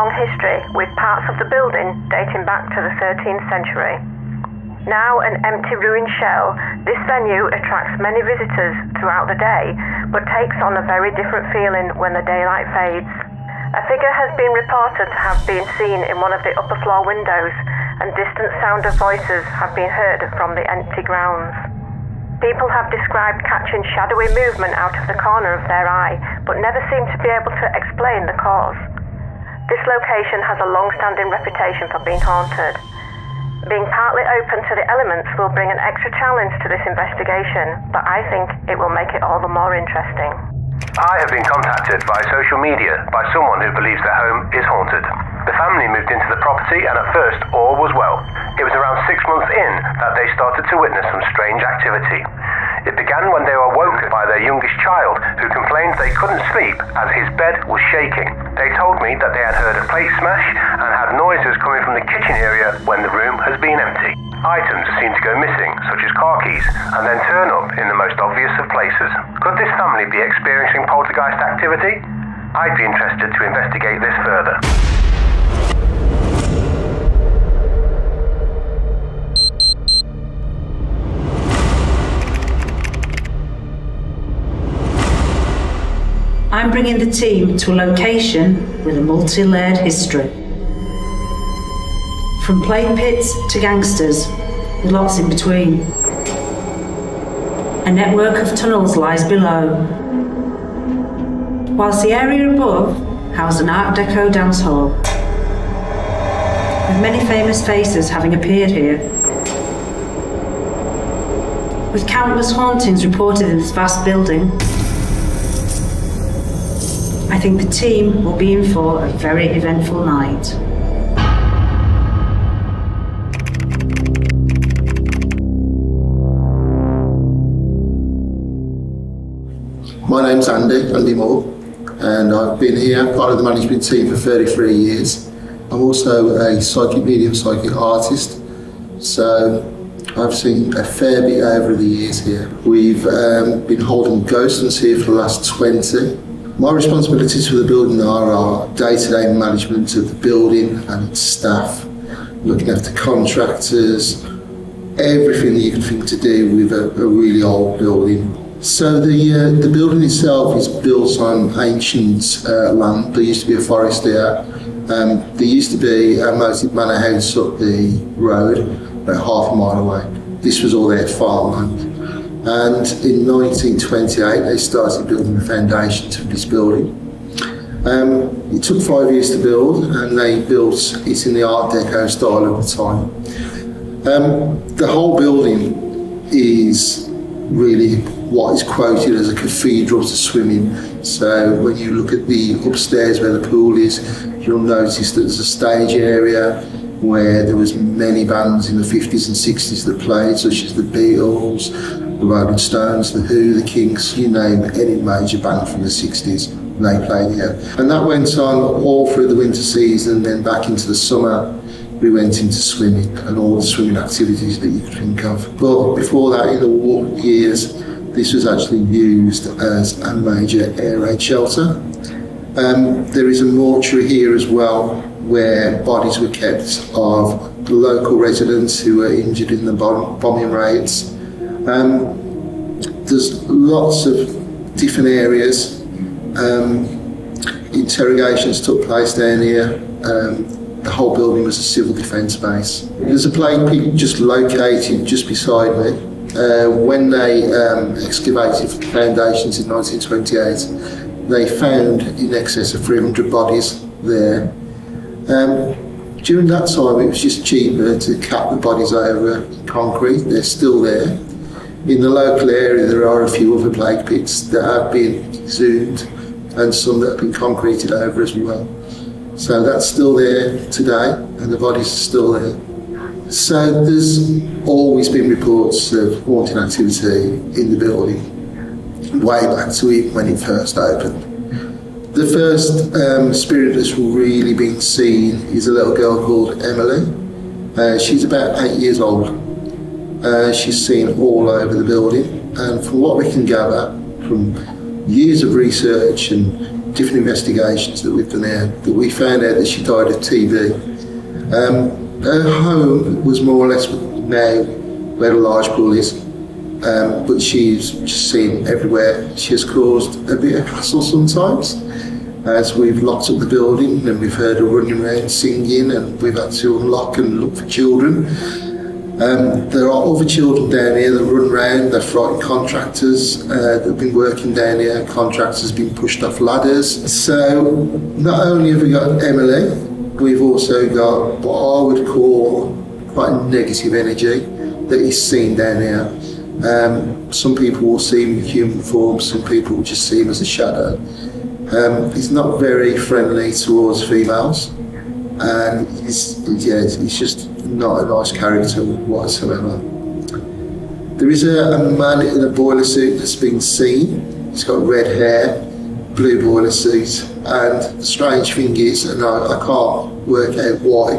long history with parts of the building dating back to the 13th century. Now an empty ruined shell, this venue attracts many visitors throughout the day, but takes on a very different feeling when the daylight fades. A figure has been reported to have been seen in one of the upper floor windows, and distant sound of voices have been heard from the empty grounds. People have described catching shadowy movement out of the corner of their eye, but never seem to be able to explain the cause. This location has a long standing reputation for being haunted. Being partly open to the elements will bring an extra challenge to this investigation, but I think it will make it all the more interesting. I have been contacted by social media by someone who believes their home is haunted. The family moved into the property and at first all was well. It was around six months in that they started to witness some strange activity. It began when they were woken by their youngest child, who complained they couldn't sleep as his bed was shaking. They told me that they had heard a plate smash and had noises coming from the kitchen area when the room has been empty. Items seem to go missing, such as car keys, and then turn up in the most obvious of places. Could this family be experiencing poltergeist activity? I'd be interested to investigate this further. I'm bringing the team to a location with a multi layered history. From plague pits to gangsters, with lots in between. A network of tunnels lies below. Whilst the area above houses an Art Deco dance hall, with many famous faces having appeared here. With countless hauntings reported in this vast building, think the team will be in for a very eventful night. My name's Andy, Andy Moore, and I've been here, part of the management team for 33 years. I'm also a psychic medium, psychic artist, so I've seen a fair bit over the years here. We've um, been holding ghosts here for the last 20. My responsibilities for the building are our day-to-day management of the building and its staff, looking after contractors, everything that you can think to do with a, a really old building. So the uh, the building itself is built on ancient uh, land. There used to be a forest there. Um, there used to be a Moated Manor House up the road, about half a mile away. This was all their farmland. And in 1928, they started building the foundations of this building. Um, it took five years to build, and they built it in the Art Deco style at the time. Um, the whole building is really what is quoted as a cathedral to swim in. So when you look at the upstairs where the pool is, you'll notice that there's a stage area where there was many bands in the 50s and 60s that played, such as the Beatles, the Rolling Stones, the Who, the Kinks, you name any major band from the 60s, they played here. And that went on all through the winter season, then back into the summer, we went into swimming and all the swimming activities that you could think of. But before that, in the war years, this was actually used as a major air raid shelter. Um, there is a mortuary here as well where bodies were kept of local residents who were injured in the bomb- bombing raids. Um, there's lots of different areas. Um, interrogations took place down here. Um, the whole building was a civil defence base. There's a plague pit just located just beside me. Uh, when they um, excavated the foundations in 1928, they found in excess of 300 bodies there. Um, during that time, it was just cheaper to cap the bodies over concrete. They're still there. In the local area, there are a few other plague pits that have been exhumed and some that have been concreted over as well. So that's still there today, and the bodies are still there. So there's always been reports of haunting activity in the building, way back to when it first opened. The first um, spirit that's really been seen is a little girl called Emily. Uh, she's about eight years old. Uh, she's seen all over the building, and from what we can gather from years of research and different investigations that we've done here, that we found out that she died of TB. Um, her home was more or less now where the large pool is, um, but she's seen everywhere. She has caused a bit of hassle sometimes as we've locked up the building and we've heard her running around singing and we've had to unlock and look for children. Um, there are other children down here that run around, they're frightened contractors uh, that have been working down here, contractors being pushed off ladders. So not only have we got Emily, we've also got what I would call quite a negative energy that is seen down here. Um, some people will see him in human form, some people will just see him as a shadow. Um, he's not very friendly towards females, and he's, yeah, he's just not a nice character whatsoever. There is a, a man in a boiler suit that's been seen. He's got red hair, blue boiler suit, and the strange thing is, and I, I can't work out why,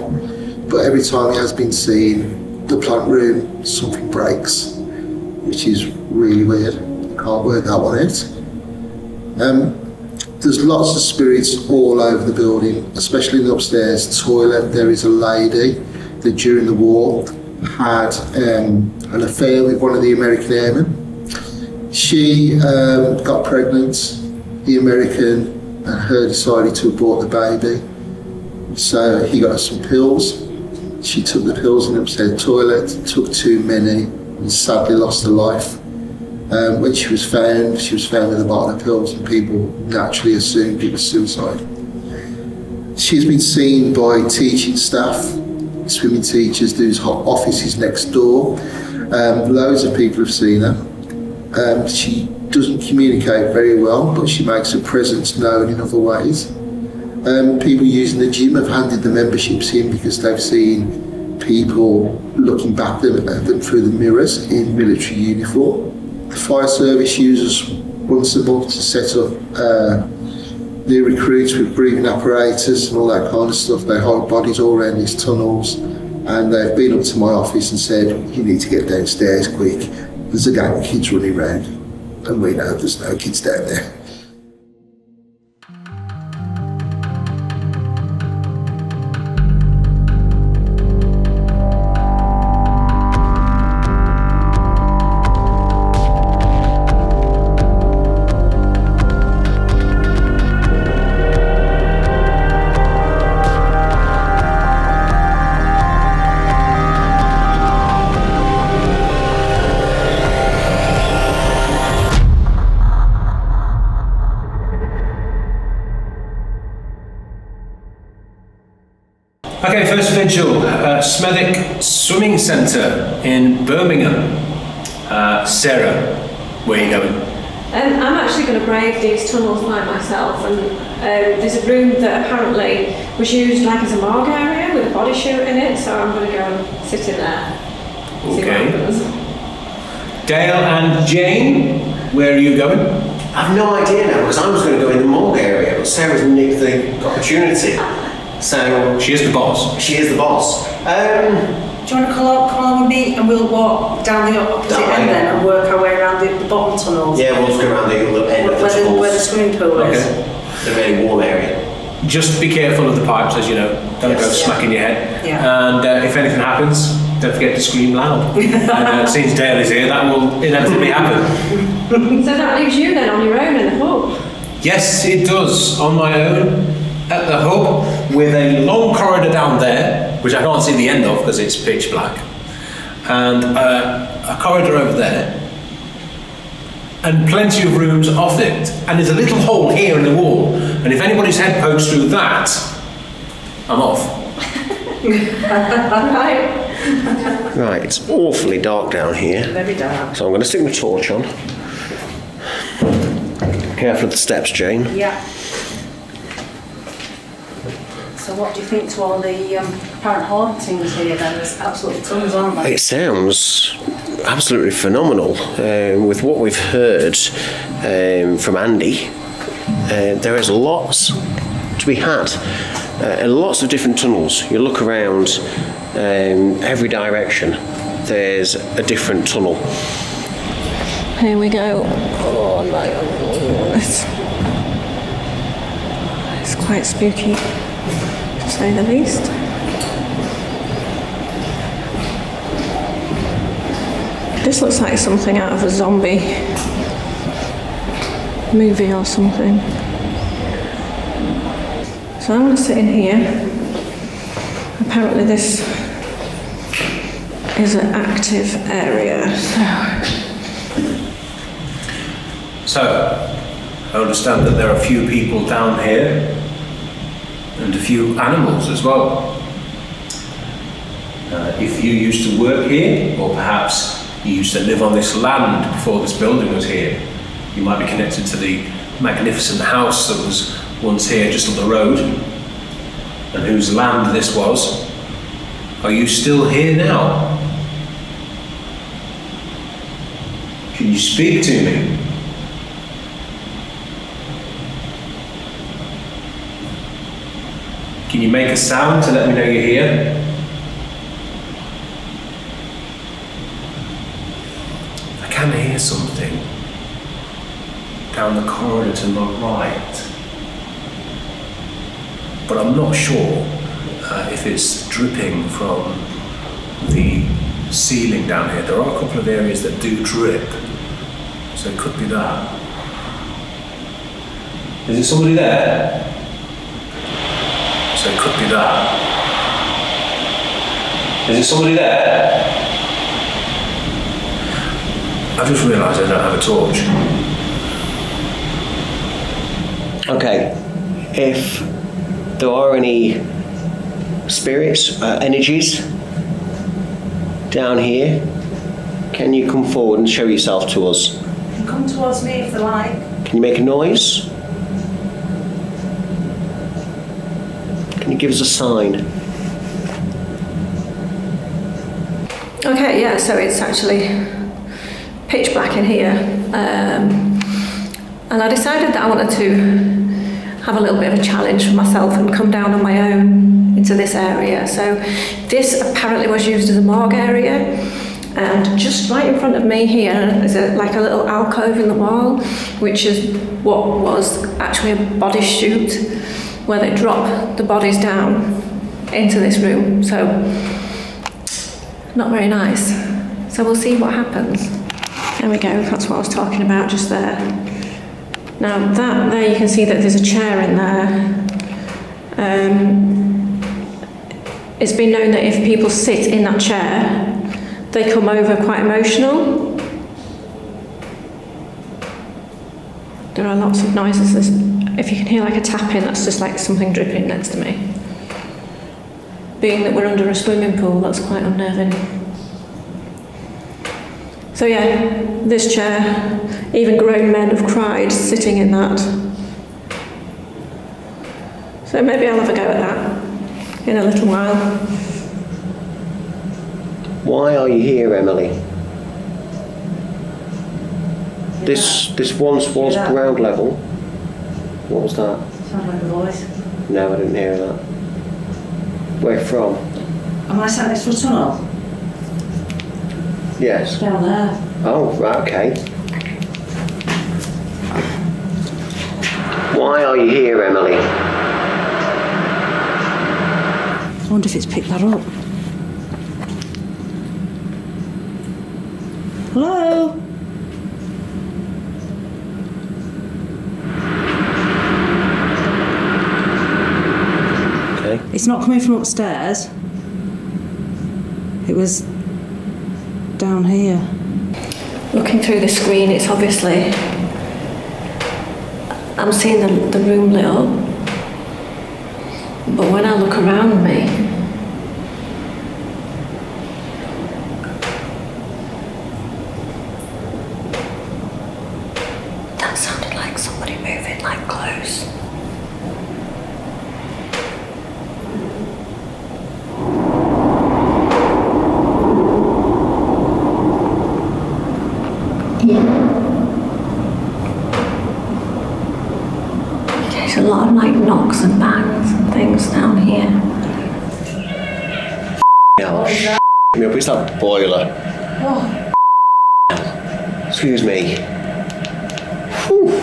but every time he has been seen, the plant room, something breaks, which is really weird. I can't work that one out. Um, there's lots of spirits all over the building, especially in the upstairs toilet. There is a lady that during the war had um, an affair with one of the American airmen. She um, got pregnant, the American and her decided to abort the baby. So he got her some pills. She took the pills in the upstairs toilet, took too many, and sadly lost her life. Um, when she was found, she was found with a bottle of pills, and people naturally assumed it was suicide. She's been seen by teaching staff, swimming teachers, whose office is next door. Um, loads of people have seen her. Um, she doesn't communicate very well, but she makes her presence known in other ways. Um, people using the gym have handed the memberships in because they've seen people looking back at them through the mirrors in military uniform. The fire service uses once a month to set up uh, new recruits with breathing apparatus and all that kind of stuff. They hide bodies all around these tunnels and they've been up to my office and said, you need to get downstairs quick. There's a gang of kids running around and we know there's no kids down there. Okay, first vigil, uh, Smethwick Swimming Centre in Birmingham. Uh, Sara, where are you going? Um, I'm actually going to brave these tunnels by myself, and um, there's a room that apparently was used like as a morgue area with a body chute in it, so I'm going to go and sit in there. See what Okay. happens. Dale and Jane, where are you going? I've no idea now because I was going to go in the morgue area, but Sara's nicked the opportunity. So She is the boss. she is the boss. Um, Do you want to come along, come along with me and we'll walk down the opposite That way. end then and work our way around the, the bottom tunnels? yeah, we'll just go around the other end Where, of the where, the, where the swimming pool is. The really warm area. Just be careful of the pipes, as you know. Don't go Yes. smacking your head. Yeah. And uh, if anything happens, don't forget to scream loud. and uh, since Dale is here, that will inevitably happen. So that leaves you then on your own in the hub. Yes, it does. On my own at the hub with a long corridor down there, which I can't see the end of because it's pitch black, and uh, a corridor over there, and plenty of rooms off it. And there's a little hole here in the wall, and if anybody's head pokes through that, I'm off. Right. Right, it's awfully dark down here, Very dark. so I'm going to stick my torch on. Careful of the steps, Jane. Yeah. So what do you think to all the um, apparent hauntings here then? There's absolutely tons, aren't there? It sounds absolutely phenomenal. Um, with what we've heard um, from Andy, uh, there is lots to be had. Uh, and lots of different tunnels. You look around um, every direction, there's a different tunnel. Here we go. Oh my it's, it's quite spooky, to say the least. This looks like something out of a zombie movie or something. So I'm going to sit in here. Apparently, this is an active area. So. So, I understand that there are a few people down here and a few animals as well. Uh, if you used to work here, or perhaps you used to live on this land before this building was here, you might be connected to the magnificent house that was once here just on the road and whose land this was. Are you still here now? Can you speak to me? Can you make a sound to let me know you're here? I can hear something down the corridor to my right. But I'm not sure uh, if it's dripping from the ceiling down here. There are a couple of areas that do drip, so it could be that. Is there somebody there? So it could be that. Is there somebody there? I just realised I don't have a torch. Okay, if there are any spirits, uh, energies down here, can you come forward and show yourself to us? You can Come towards me if they like. Can you make a noise? Can you give us a sign? Okay, yeah, so it's actually pitch black in here. Um, and I decided that I wanted to have a little bit of a challenge for myself and come down on my own into this area. So this apparently was used as a morgue area. And just right in front of me here is a, like a little alcove in the wall, which is what was actually a body chute where they drop the bodies down into this room. So not very nice. So we'll see what happens. There we go, that's what I was talking about just there. Now that there you can see that there's a chair in there. Um, it's been known that if people sit in that chair, they come over quite emotional. There are lots of noises. There's, if you can hear like a tapping, that's just like something dripping next to me. Being that we're under a swimming pool, that's quite unnerving. So yeah, this chair, even grown men have cried sitting in that. So maybe I'll have a go at that in a little while. Why are you here, Emily? This this once was Yeah. ground level. What was that? Sounds like a voice. No, I didn't hear that. Where from? Am I sat next to a tunnel? Yes. Down there. Oh, right, okay. Why are you here, Emily? I wonder if it's picked that up. Hello? It's not coming from upstairs. It was down here. Looking through the screen, it's obviously. I'm seeing the, the room lit up. But when I look around me, that sounded like somebody It's a lot of like knocks and bangs and things down here. Now, sh- me up, it's that boiler. Excuse me. Whew.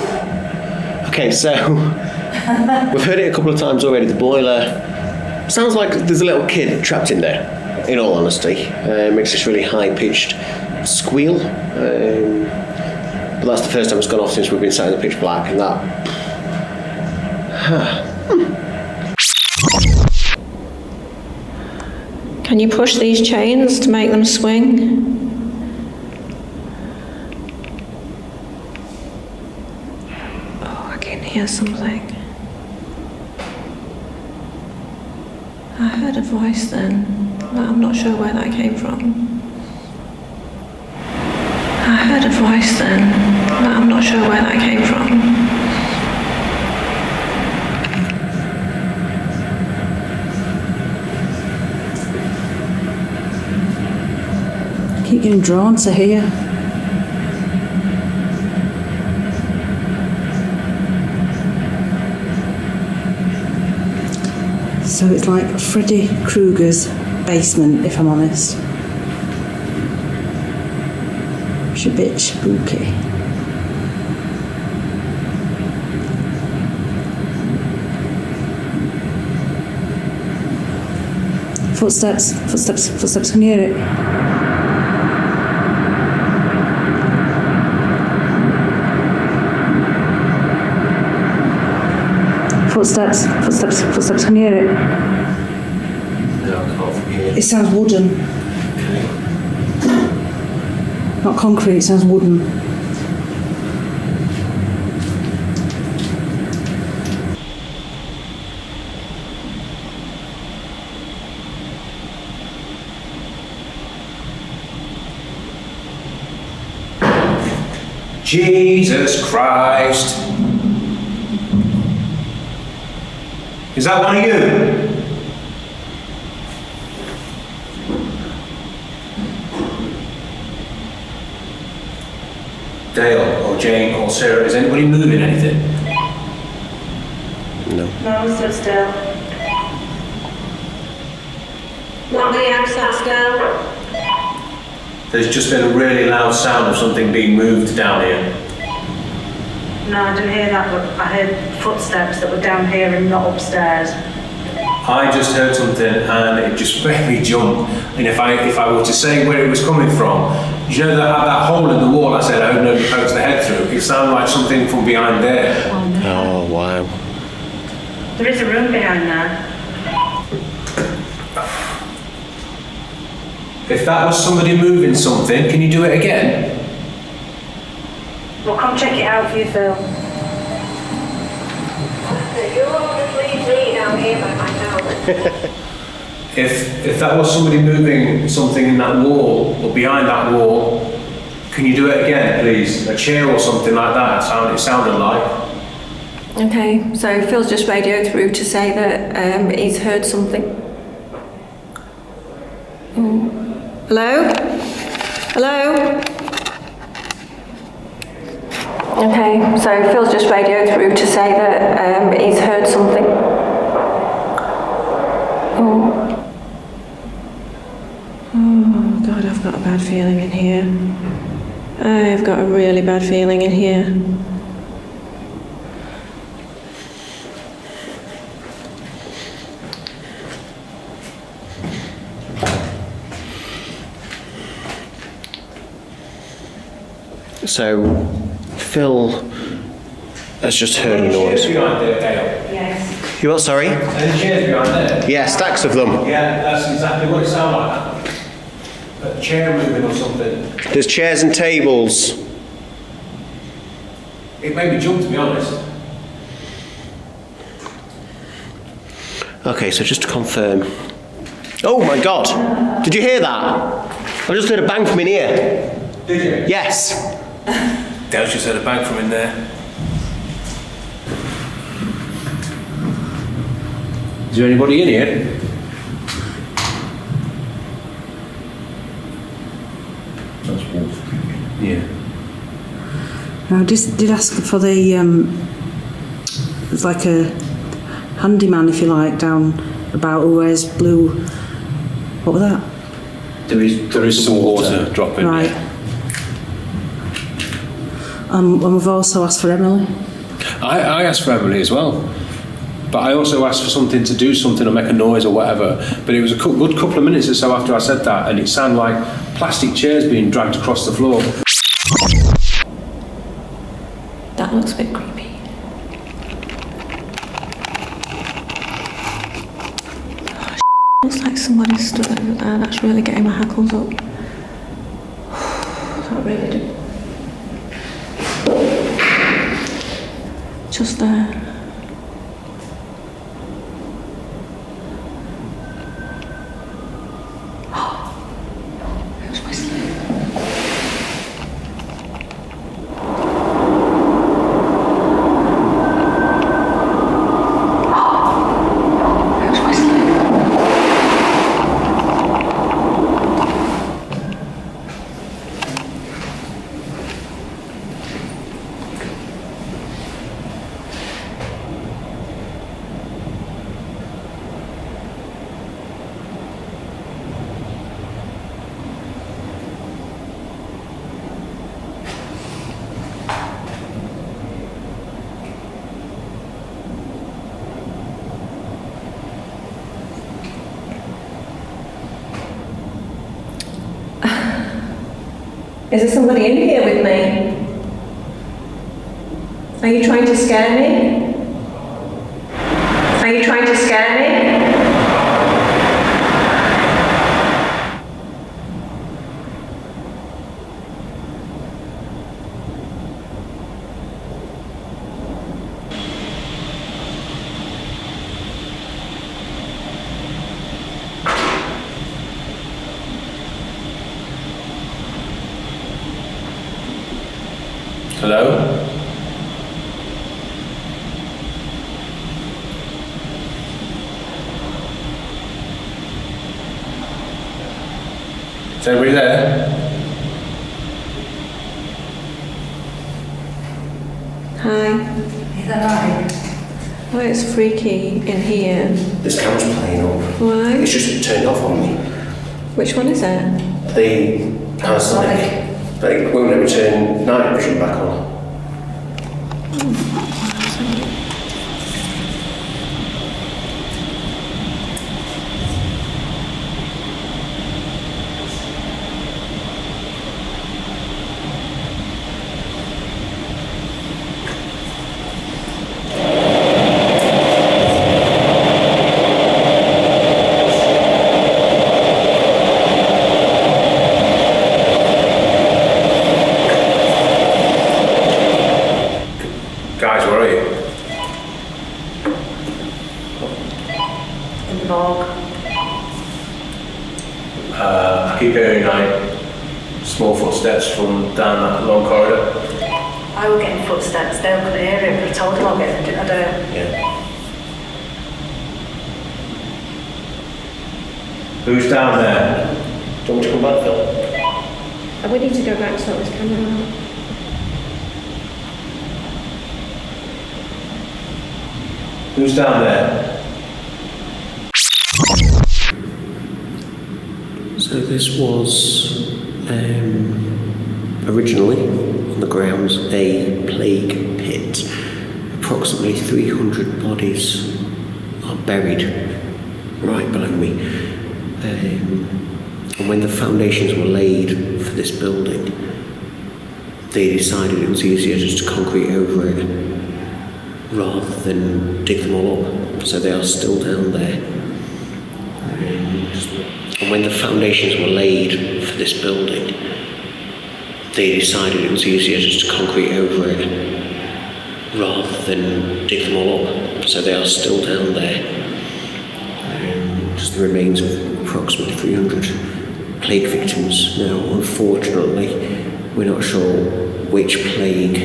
Okay, so we've heard it a couple of times already. The boiler sounds like there's a little kid trapped in there. In all honesty, uh, makes this really high-pitched squeal. Um, but that's the first time it's gone off since we've been sat in the pitch black, and that. Can you push these chains to make them swing? Oh, I can hear something. I heard a voice then, but I'm not sure where that came from. I heard a voice then, but I'm not sure where that came from. Keep getting drawn to here. So it's like Freddy Krueger's basement, if I'm honest. It's a bit spooky. Footsteps, footsteps, footsteps, can you hear it? Footsteps, footsteps, footsteps, can you hear it? No, I can't from here. It sounds wooden. Not concrete, it sounds wooden. Jesus Christ. Is that one of you? Dale or Jane or Sara, is anybody moving anything? No, sit still. Not the outside still. There's just been a really loud sound of something being moved down here. No, I didn't hear that, but I heard footsteps that were down here and not upstairs. I just heard something and it just made me jump. And if I if I were to say where it was coming from, you know that that hole in the wall I said I hope nobody pokes their head through. It sounded like something from behind there. Oh, wow. There is a room behind there. If that was somebody moving something, can you do it again? Well, come check it out for you, Phil. You obviously me down here by my house. If if that was somebody moving something in that wall or behind that wall, can you do it again, please? A chair or something like that. It sounded, it sounded like. Okay, so Phil's just radioed through to say that um, he's heard something. Oh. Hello? Hello? Okay, so Phil's just radioed through to say that um, he's heard something. Oh. Oh, God, I've got a bad feeling in here. I've got a really bad feeling in here. So, Phil has just heard a noise. behind there, Dale. Yes. You what, sorry? Any chairs behind there? Yeah, stacks of them. Yeah, that's exactly what it sounded like. A chair moving or something. There's chairs and tables. It made me jump, to be honest. Okay, so just to confirm. Oh my god! Did you hear that? I just heard a bang from in here. Did you? Yes. Dale's just heard a bang from in there. Is there anybody in here? That's Wolf. Yeah. Now, I just did ask for the um, there's like a handyman, if you like, down about who wears blue. What was that? There is there is some water dropping. Right. Um, and we've also asked for Emily. I, I asked for Emily as well. But I also asked for something to do something or make a noise or whatever. But it was a cou- good couple of minutes or so after I said that, and it sounded like plastic chairs being dragged across the floor. That looks a bit creepy. Oh, looks like somebody stood over there. That's really getting my hackles up. That really do. Just Is there somebody in here with me? Are you trying to scare me? Are you trying to scare me? Hello? Is anybody there? Hi. Is that right? Oh, it's freaky in here. This camera's playing up. Why? It's just turned off on me. Which one is it? The Panasonic. They won't let me turn night vision back on. Guys, where are you? In the bog. Uh, I keep hearing like small footsteps from down that long corridor. I were getting footsteps. Dale could hear it, but I told him I'll get them. I don't. Yeah. Who's down there? Do you want me to come back, Phil? Oh, we need to go back to sort this camera out. Who's down there? So this was um, originally on the grounds a plague pit. Approximately 300 bodies are buried right below me. Um, and when the foundations were laid for this building, they decided it was easier just to concrete over it rather than dig them all up. So they are still there. And when the foundations were laid for this building, they decided it was easier just to concrete over it rather than dig them all up. So they are still down there. Just the remains of approximately 300 plague victims. Now, unfortunately, we're not sure which plague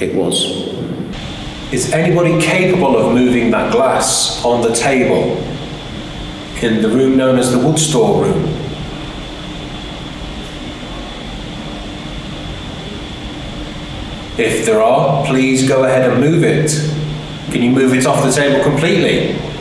it was. Is anybody capable of moving that glass on the table in the room known as the wood store room? If there are, please go ahead and move it. Can you move it off the table completely?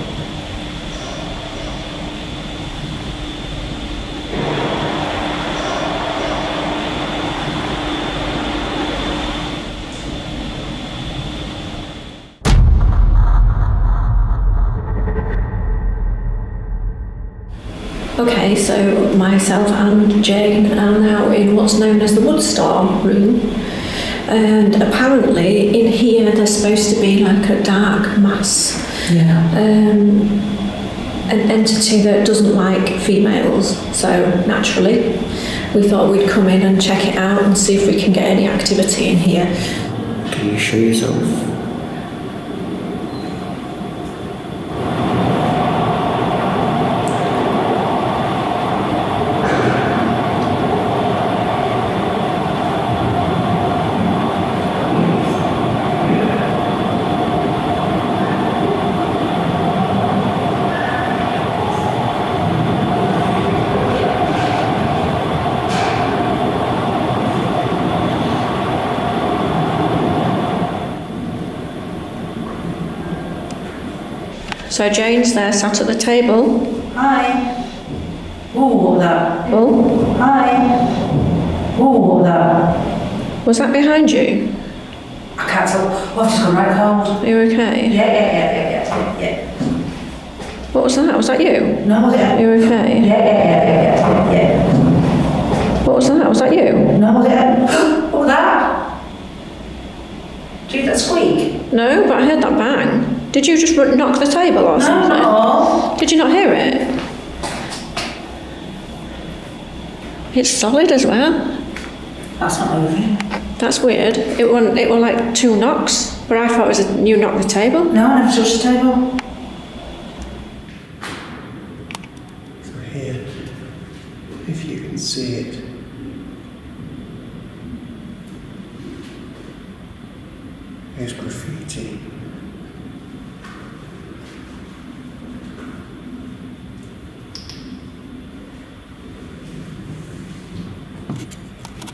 So myself and Jane are now in what's known as the wood store room. And apparently, in here, there's supposed to be like a dark mass. Yeah. Um, an entity that doesn't like females. So, naturally, we thought we'd come in and check it out and see if we can get any activity in here. Can you show yourself? So, Jane's there sat at the table. Hi. Oh, that? Oh, Hi. Oh, that? was that behind you? I can't tell. Oh, I've just gone right cold. Are you okay? Yeah, yeah, yeah, yeah, yeah, yeah. What was that? Was that you? No, was it? Are you okay? Yeah, yeah, yeah, yeah, yeah. yeah. What was that? Was that you? No, was it? What was that? Did you hear that squeak? No, but I heard that bang. Did you just knock the table or something? No. Did you not hear it? It's solid as well. That's not moving. That's weird. It were it were like two knocks, but I thought it was a, you knocked the table. No, I never touched the table. So here, if you can see it. Here's graffiti.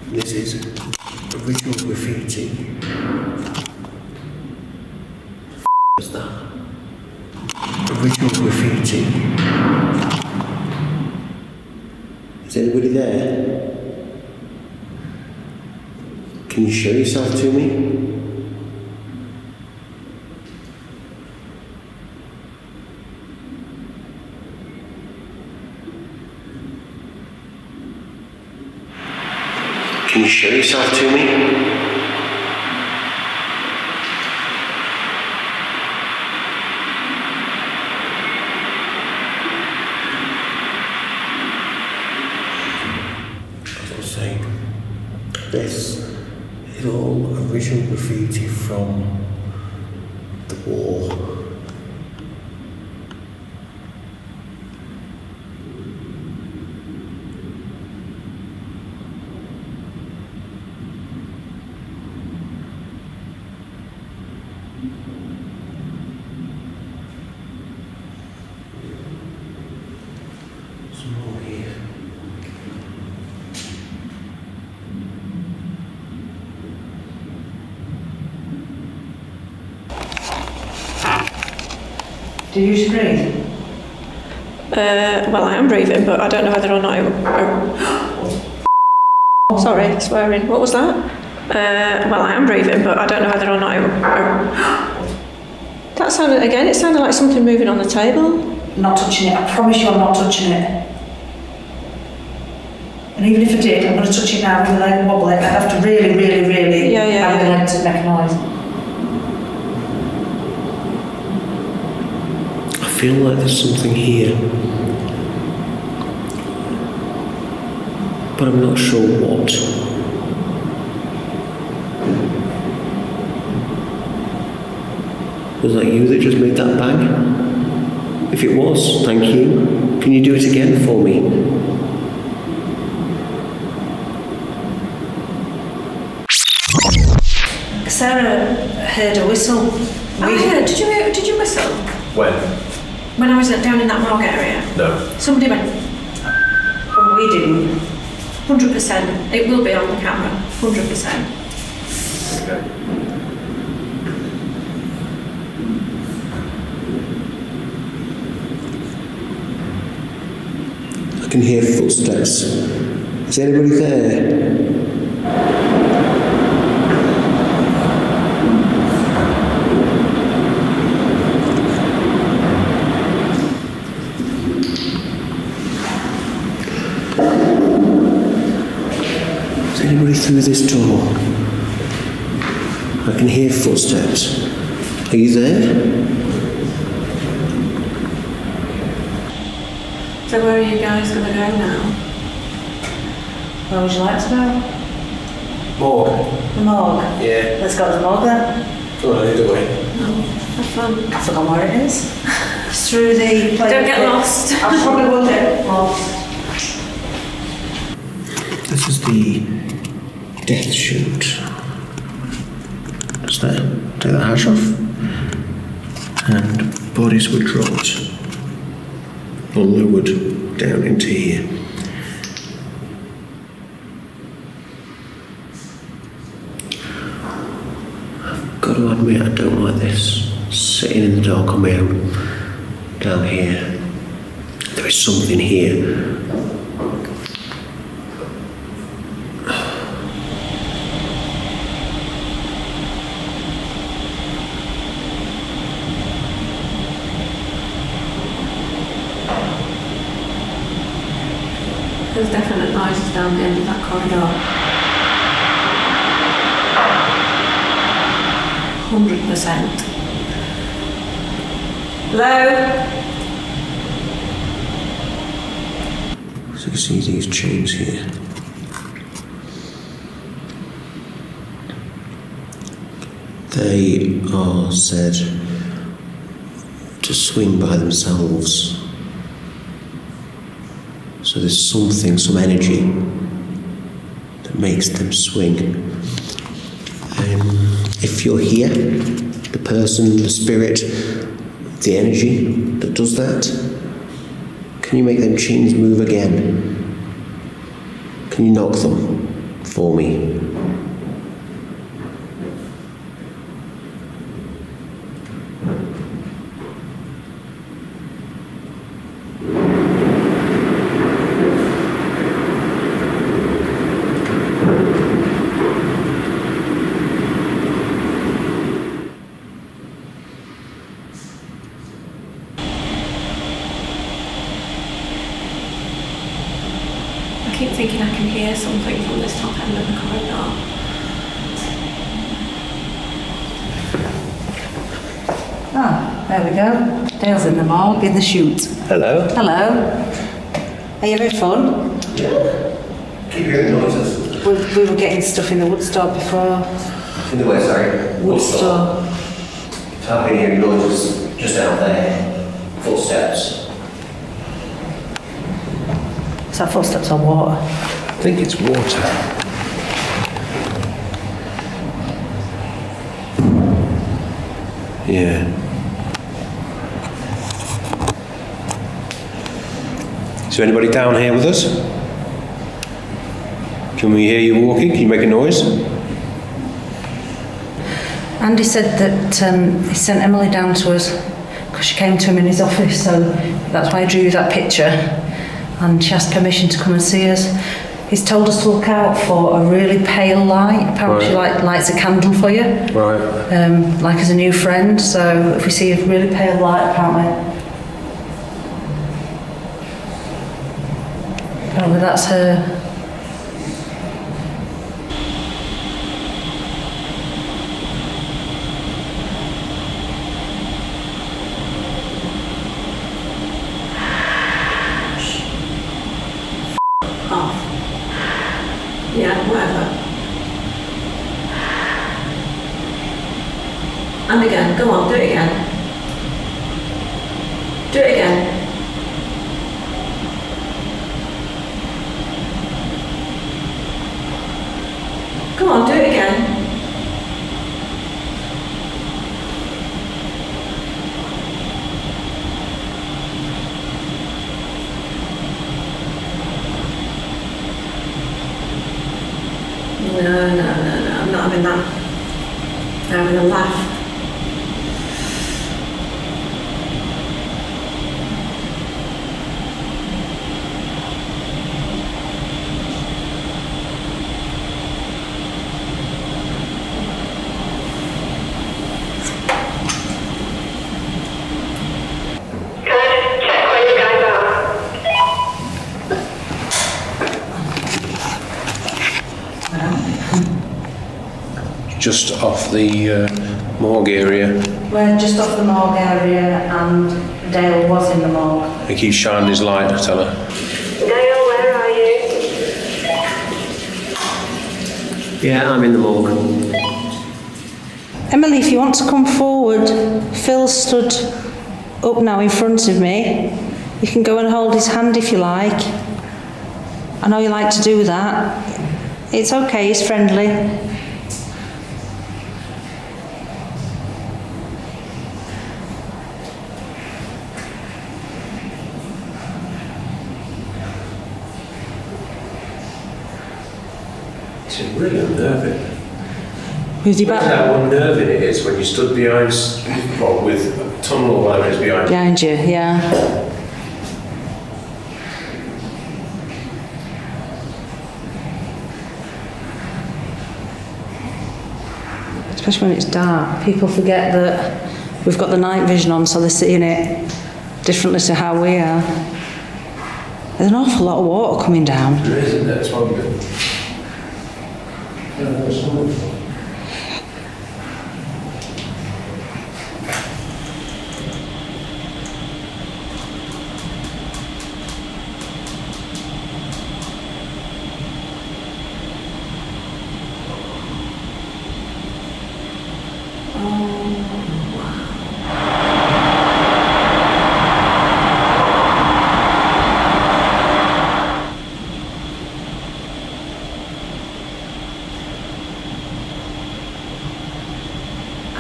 This is original graffiti. What's that? Original graffiti. Is anybody there? Can you show Can you show yourself to me? As I was saying, this is all original graffiti from the war. Some more here. Do you used to breathe? Uh, well, I am breathing, but I don't know whether or not. It, uh, sorry, swearing. What was that? Uh, well, I am breathing, but I don't know whether or not. It, uh, that sounded again. It sounded like something moving on the table. Not touching it. I promise you I'm not touching it. And even if I did, I'm going to touch it now with the leg wobble it. I'd have to really, really, really Yeah, yeah, have the yeah. leg to make a noise. I feel like there's something here. But I'm not sure what. Was that you that just made that bang? If it was, thank you. Can you do it again for me? Sara heard a whistle. I heard. Did you hear- did you whistle When? when I was down in that market area? No. Somebody went, oh, we didn't. 100%. It will be on the camera. 100%. Okay. I can hear footsteps. Is anybody there? Through this door? I can hear footsteps. Are you there? So where are you guys going to go now? Where would you like to go? Morgue. The morgue. Yeah. Let's go to the morgue then. Well, either way. Oh, have fun. I've forgotten where it is. It's through the. Don't get lost. I probably will get lost. This is the death chute. Just there. Take the hash off. And bodies were dropped or lowered down into here. Got to admit, I don't like this. Sitting in the dark on my own, down here. There is something here. There's definite noises corridor. Hundred percent. Hello? So you see these chains here. They are said to swing by themselves. So there's something, some energy makes them swing. Um, if you're here, the person, the spirit, the energy that does that, can you make them chains move again? Can you knock them for me? Keep thinking I can hear something from this top end of the corridor. Ah, there we go. Dale's in the morgue in the chute. Hello? Hello. Are you having fun? Yeah. Keep hearing noises. We, we were getting stuff in the wood store before. In the way, sorry. Wood store. I've been hearing noises just out there. Footsteps. Is that footsteps on water? I think it's water. Yeah. Is there anybody down here with us? Can we hear you walking? Can you make a noise? Andy said that um, he sent Emily down to us because she came to him in his office, so that's why I drew that picture. and she asked permission to come and see us. He's told us to look out for a really pale light. Apparently, right. she light, lights a candle for you. Right. Um, like as a new friend. So if we see a really pale light, apparently. Apparently, that's her just off the uh, morgue area. We're just off the morgue area and Dale was in the morgue. I He keeps shining his light, tell her. Dale, where are you? Yeah, I'm in the morgue. Emily, if you want to come forward, Phil stood up now in front of me. You can go and hold his hand if you like. I know you like to do that. It's okay, he's friendly. It's really unnerving. Who's your Imagine back how unnerving it is when you stood behind, well, with a tunnel or whatever is behind you. behind you? Yeah. Especially when it's dark, people forget that we've got the night vision on, so they're seeing it differently to how we are. There's an awful lot of water coming down. There is, isn't there? It's one bit. Yeah, there's some-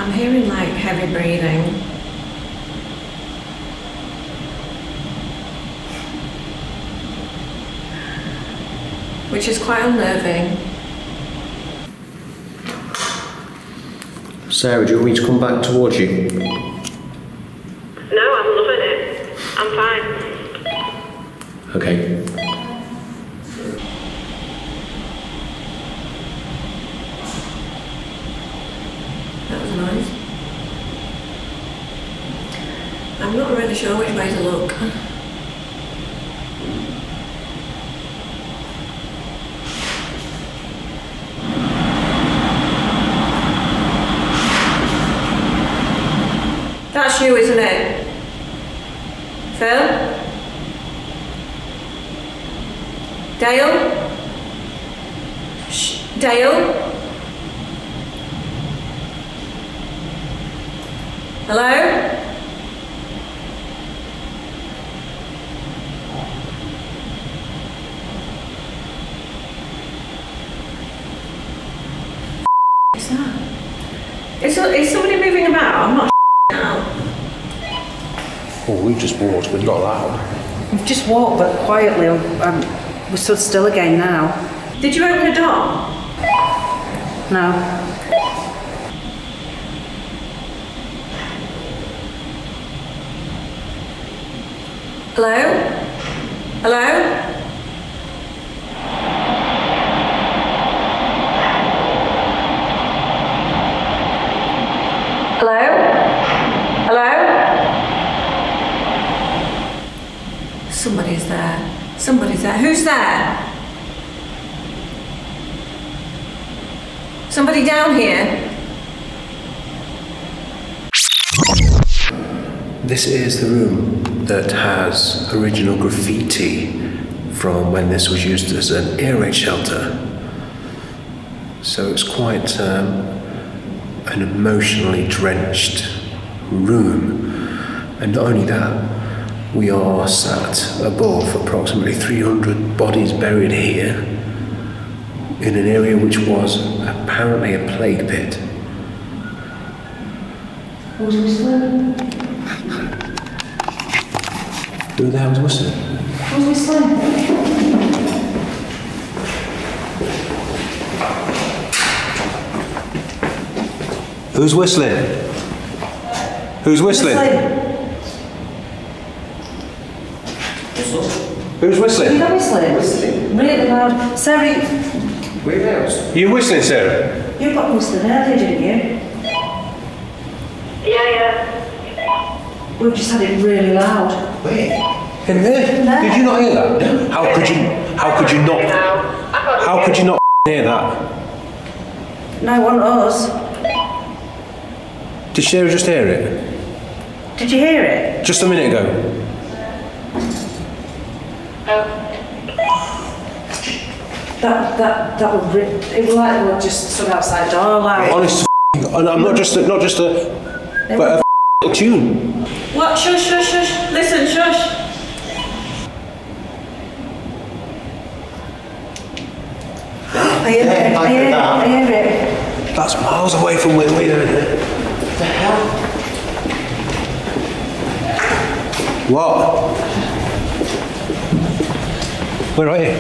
I'm hearing like heavy breathing. Which is quite unnerving. Sara, do you want me to come back towards you? No, I'm loving it. I'm fine. Okay. That was nice. I'm not really sure which way to look. You, isn't it? Phil? Dale? Dale? Hello? What's that? Is, is somebody moving about? I'm not now. Oh, we just walked, but not loud. We've just walked, but quietly. Um, we're stood still again now. Did you open the door? No. Hello? Hello? Hello? Hello? Somebody's there. Somebody's there. Who's there? Somebody down here? This is the room that has original graffiti from when this was used as an air raid shelter. So it's quite um, an emotionally drenched room. And not only that, we are sat above approximately 300 bodies buried here in an area which was apparently a plague pit. Who's whistling? Who the hell was whistling? Who's whistling? Who's whistling? Who's whistling? Who's whistling? You whistling? know whistling? Really loud. Sara, You whistling, Sara? You've got whistling earlier, didn't you? Yeah, yeah. We've just had it really loud. Where? In there? In there. Did you not hear that? How could you? How could you not? Now, I can't How hear could you not hear that? No one us. Did Sara just hear it? Did you hear it? Just a minute ago. That that that would rip. It was like we just stood outside door loud. Honest, to f- and I'm not just a, not just a, but a f- tune. What? Shush, shush, shush. Listen, shush. I hear it. I hear it. I hear it. That's miles away from where we are. The hell? What? Where are you?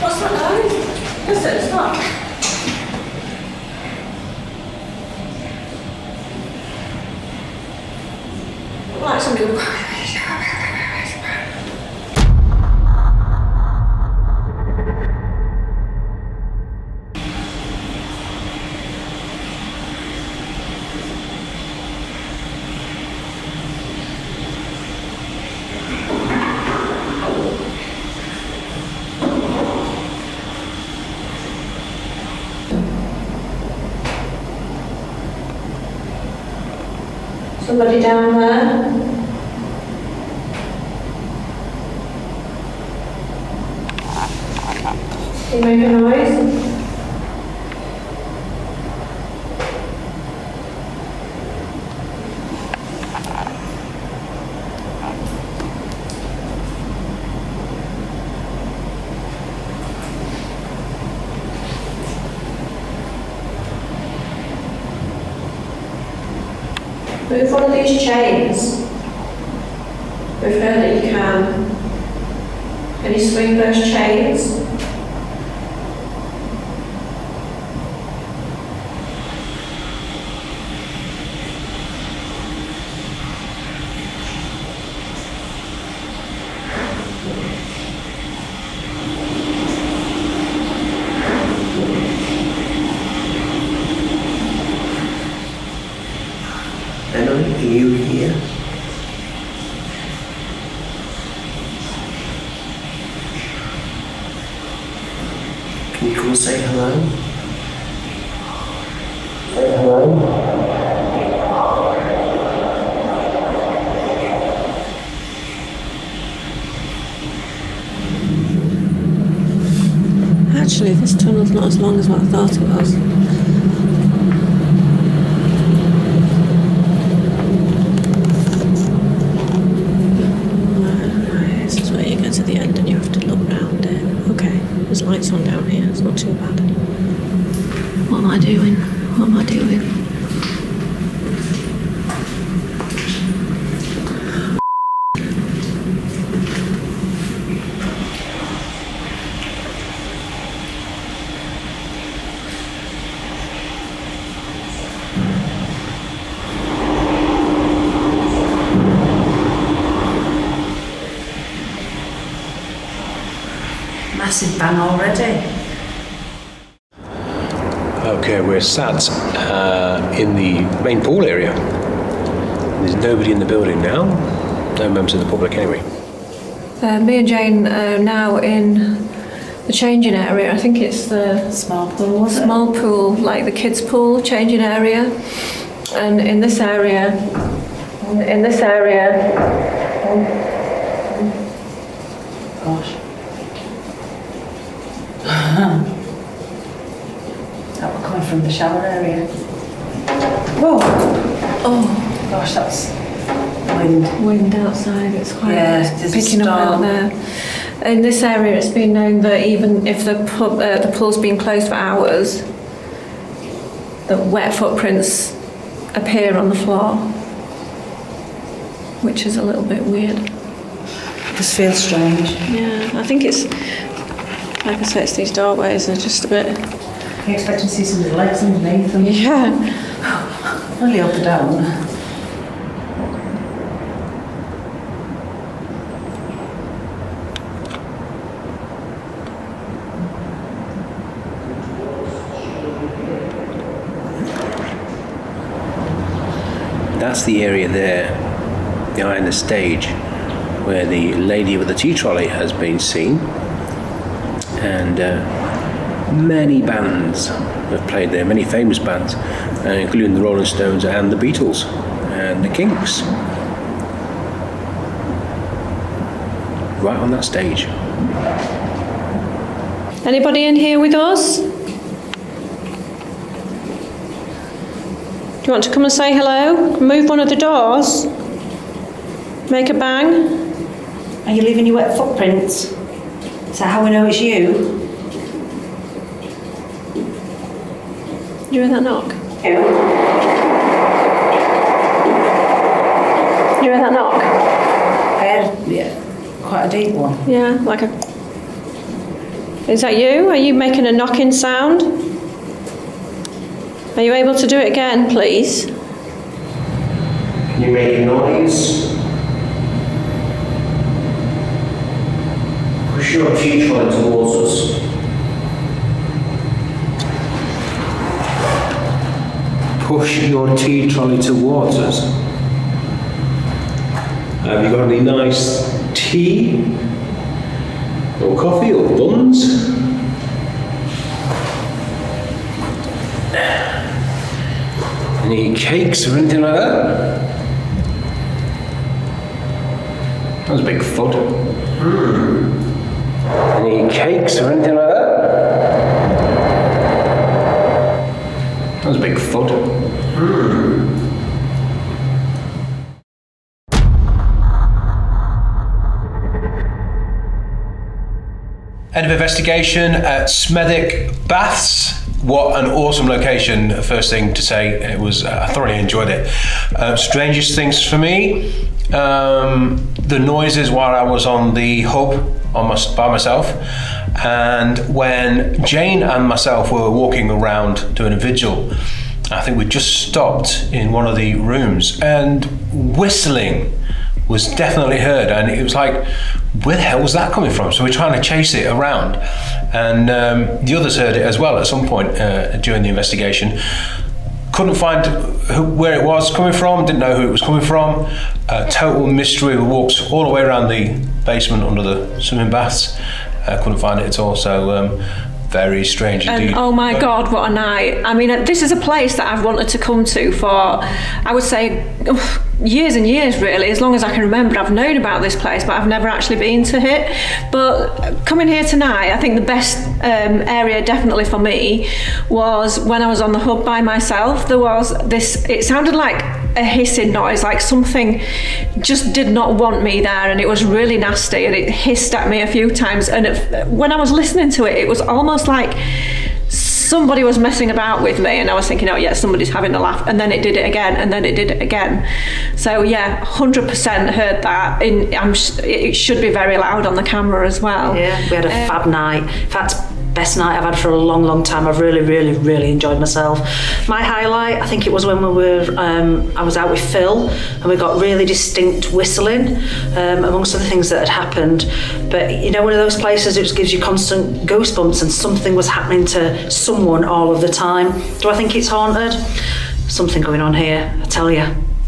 What's that noise? Listen, stop. Like somebody. Somebody down there? You make a noise? Move one of these chains. We've heard that you can. Can you swing those chains? Emily, are you here? Can you come and say hello? Say hello. Actually, this tunnel's not as long as what I thought it was. Right, This is where you get to the end and you have to look round it. Okay, there's lights on down here, it's not too bad. What am I doing? What am I doing? Massive bang already. Okay, we're sat uh, in the main pool area. There's nobody in the building now. No members of the public anyway. Uh, me and Jane are now in the changing area. I think it's the Small pool, was it? small pool, like the kids' pool changing area. And in this area, in this area, Gosh. that were coming from the shower area. Whoa! oh, Gosh, that's wind. wind outside. It's quite Yeah, picking up out there. In this area, it's been known that even if the pub, uh, the pool's been closed for hours, the wet footprints appear on the floor, which is a little bit weird. This feels strange. Yeah, I think it's like I said, it's these doorways are just a bit. You expect to see some legs underneath them. Yeah. Really hope I don't. That's the area there, behind the stage, where the lady with the tea trolley has been seen. And uh, Many bands have played there, many famous bands, uh, including the Rolling Stones and the Beatles and the Kinks. Right on that stage. Anybody in here with us? You want to come and say hello? Move one of the doors. Make a bang. Are you leaving your wet footprints? Is that how we know it's you? Did you hear that knock? Yeah. You hear that knock? I had yeah, quite a deep one. Yeah, like a. Is that you? Are you making a knocking sound? Are you able to do it again, please? Can you make a noise? Push your tea trolley towards us. Push your tea trolley towards us. Have you got any nice tea? Or coffee or buns? Any cakes or anything like that? That was a big foot. Hmm. Any cakes or anything like that? That was a big foot. Hmm. End of investigation at Smethwick Baths. What an awesome location! First thing to say, it was uh, I thoroughly enjoyed it. Uh, strangest things for me, um, the noises while I was on the hub my, by myself, and when Jane and myself were walking around doing a vigil. I think we just stopped in one of the rooms and whistling was definitely heard and it was like where the hell was that coming from? So we're trying to chase it around. And um, the others heard it as well at some point uh, during the investigation. Couldn't find who, where it was coming from didn't know who it was coming from. Uh, total mystery we walked all the way around the basement under the swimming baths. Uh, couldn't find it at all so um, very strange indeed. And oh my God, what a night! I mean, uh, this is a place that I've wanted to come to for, I would say, years and years really, as long as I can remember. I've known about this place, but I've never actually been to it. But coming here tonight, I think the best um, area definitely for me was when I was on the hub by myself. There was this, it sounded like a hissing noise, like something just did not want me there, and it was really nasty, and it hissed at me a few times. And it, when I was listening to it, it was almost like somebody was messing about with me, and I was thinking, oh yeah, somebody's having a laugh, and then it did it again, and then it did it again. So yeah, hundred percent heard that. In I'm, sh- it should be very loud on the camera as well. Yeah, we had a Um, fab night. In fact, best night I've had for a long, long time. I've really, really, really enjoyed myself. My highlight, I think it was when we were, um, I was out with Phil and we got really distinct whistling um, amongst other things that had happened. But you know, one of those places just gives you constant goosebumps and something was happening to someone all of the time. Do I think it's haunted? Something going on here, I tell you.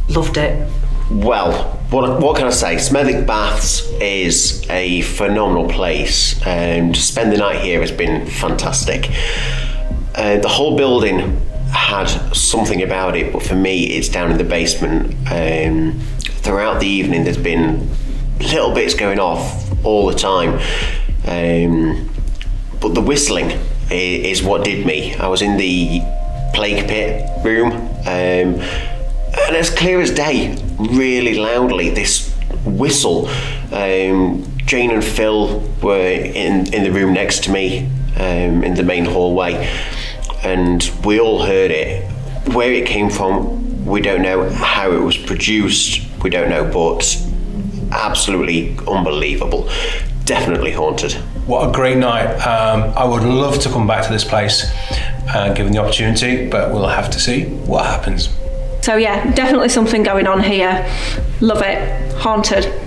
Loved it. Well, what, what can I say? Smethwick Baths is a phenomenal place, and to spend the night here has been fantastic. Uh, the whole building had something about it, but for me, it's down in the basement. Um, throughout the evening, there's been little bits going off all the time. Um, but the whistling i- is what did me. I was in the plague pit room, um, and as clear as day, really loudly, this whistle. Um, Jane and Phil were in, in the room next to me um, in the main hallway, and we all heard it. Where it came from, we don't know. How it was produced, we don't know, but absolutely unbelievable. Definitely haunted. What a great night. Um, I would love to come back to this place uh, given the opportunity, but we'll have to see what happens. So yeah, definitely something going on here. Love it. Haunted.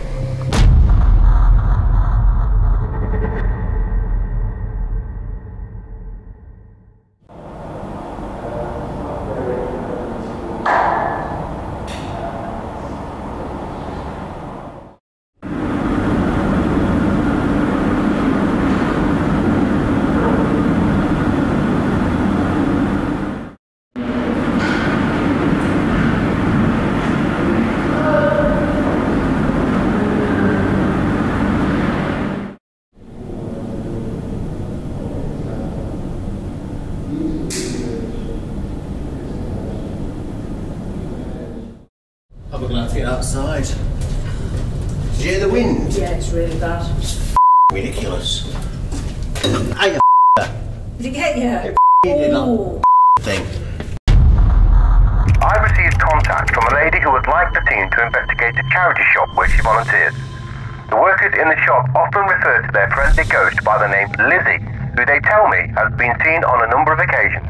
They tell me has been seen on a number of occasions.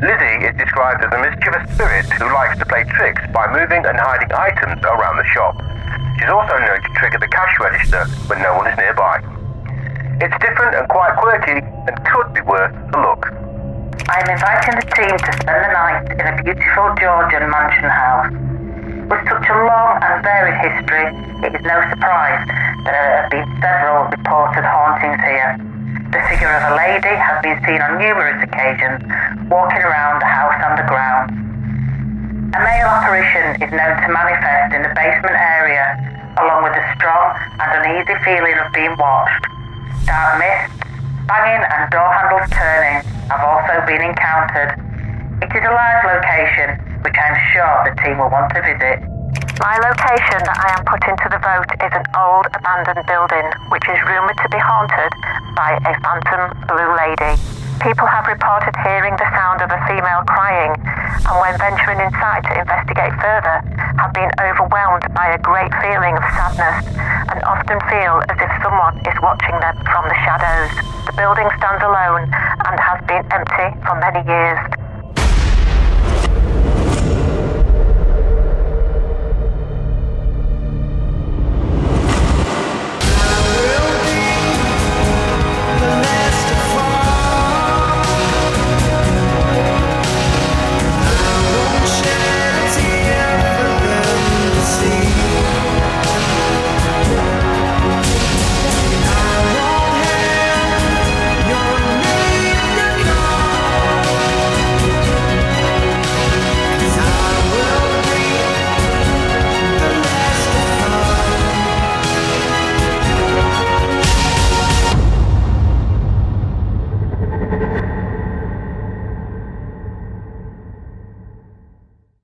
Lizzie is described as a mischievous spirit who likes to play tricks by moving and hiding items around the shop. She's also known to trigger the cash register when no one is nearby. It's different and quite quirky and could be worth a look. I am inviting the team to spend the night in a beautiful Georgian mansion house. With such a long and varied history, it is no surprise that there have been several reported hauntings here. The figure of a lady has been seen on numerous occasions walking around the house underground. A male apparition is known to manifest in the basement area, along with a strong and uneasy feeling of being watched. Dark mists, banging and door handles turning have also been encountered. It is a large location, which I'm sure the team will want to visit. My location that I am putting to the vote is an old abandoned building which is rumoured to be haunted by a phantom blue lady. People have reported hearing the sound of a female crying and when venturing inside to investigate further have been overwhelmed by a great feeling of sadness and often feel as if someone is watching them from the shadows. The building stands alone and has been empty for many years.